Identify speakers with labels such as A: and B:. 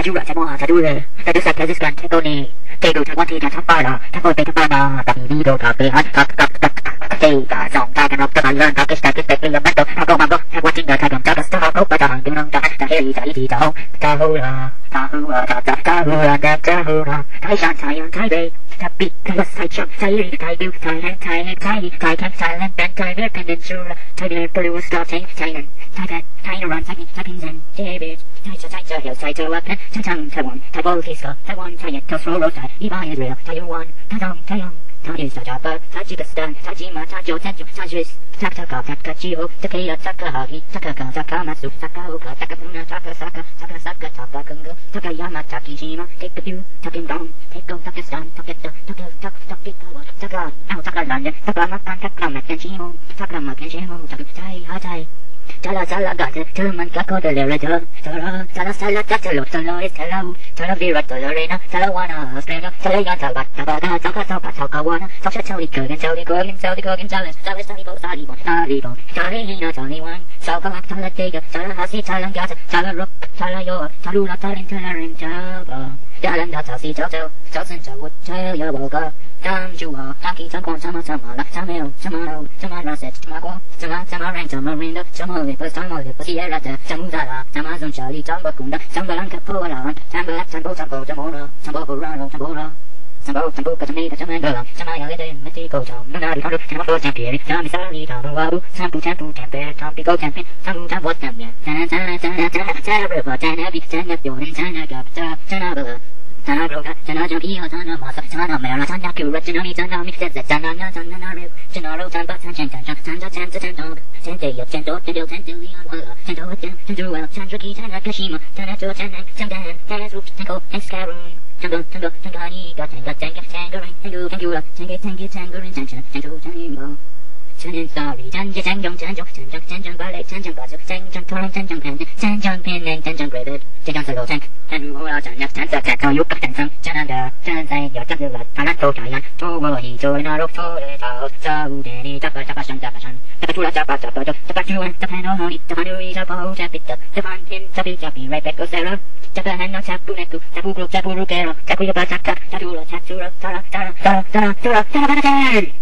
A: Kadura Tamoha Kadura Tadusa Kaziskan Tekoni Tegu Tagwanti Tatapara Tapo Betapana Tamido Tapihan Tei Ta Song Ta Kanop Tabalan Takish Takish Tekli Yamato Tako Mango Tagwanti Ta Kagam Takas Tahako Patahang Dunang Ta Ta Heri Ta Iti Ta Ho Ta Hura Ta Hura Ta Ta Ta Hura Ta Ta Hura Tai Shan Tai Yang Tai Bei Ta Bit Tai Tai Chum Tai Ri Tai Du Tai Han Tai Han Tai Tai Kan Tai Lan Tai Tai Red Peninsula Tai Ner Blue Star Tai Tai type at Taiwan, type in, type in Zen, David, Taita, Taita, Hill, Taita, Weapon, Tatang, Taiwan, Taipol, Kisco, Taiwan, Taiyan, Kosro, Rota, Iba, Israel, Taiwan, Tadong, Tayong, Taiz, Tajapa, Tajikistan, Tajima, Tajo, Tenju, Tajris, Taktaka, Takachiho, Takaya, Takahagi, Takaka, Takamatsu, Takaoka, Takapuna, Takasaka, Takasaka, Takakunga, Takayama, Takishima, Takabu, Takindong, Tako, Takistan, Taketa, Taka, Tak, Takikawa, Taka, Ao, Taka, London, Takamakan, Takamat, Kenshimo, Takamak, Kenshimo, Takutai, Hatai, Chala chala gaza, chaman kako delira jala, chala chala chala chala chala is chala, chala vira tolerina, chala wana astrena, chala yanta bata bata, chala chala chala wana, chala chala kogan, chala kogan, chala kogan, chala chala chala bo chala bo, chala bo, chala hina chala wan, chala kalak chala tega, chala hasi chala gaza, chala ruk, chala yo, chala la chala chala rin chala. 意，太个高，太个马术，太个好个，太个不能，太个啥个，太个啥个，太个更个，太个亚嘛，太个西嘛，take a view，太个 down，太个太个 stand，太个太个太个太个太个，啊，太个男人，太个马干，太个马干西蒙，太个马干西蒙，太个太好太。Chala chala gata, chala man kako de lera chala, chala chala chala chala chala is chala, chala vira chala rena, chala wana australia, chala ya chala bata bata, chala chala chala wana, chala chala kogan, chala kogan, chala kogan, chala chala chala bo sali bo, sali bo, chala hina chala wan, chala chala tega, chala hasi chala gata, chala rock, chala yo, chala la chala chala ring chala, chala gata si chala chala, chala chala chala ya boga. 当主啊，他可以怎么怎么怎么了？怎么有怎么有怎么热色？怎么光？怎么怎么 rain？怎 サーロが、ジャナジョビーオザナマサフサナメラサンダクラチナミザナミクセゼザナナザナナル、ジャナロザンバサンジェンタンジャクサンダセンズセンドグ、センテイヨセンドテドセンテリオンワラ、センドウテン、センドウェル、サンジョキザナカシモ、タナトセンナ、センダン、タナスルプテンコ、エンスカルン。タンゴ、タンゴ、タンガニガ、タンガ、タンガ、タンガリン、タング、タングラ、タンゲ、タンゲ、タングリン、タンチン、タング、タンゴ。チン、ソーリー、タンジェ、タンジョン、タンジョン、タンジョン、タンジョン、バレ、タンジョン、バズ、タンジョン、トレン、タンジョン、ペン、タンジョン、ペン、 전화로 폴에서 어서 우대니 잡아 잡아션 잡아션 잡아주라 잡아 잡아줘 잡아주라 잡아노 허니 잡아누 잊어버우 잡이떡 잡한핀 잡이 잡이 레베코 세라 잡아한너 잡부네꾸 잡부로 잡부로 깨러 잡구려 바삭삭 잡주러 잡주러 따라 따라 따라 따라 따라 따라 바라잔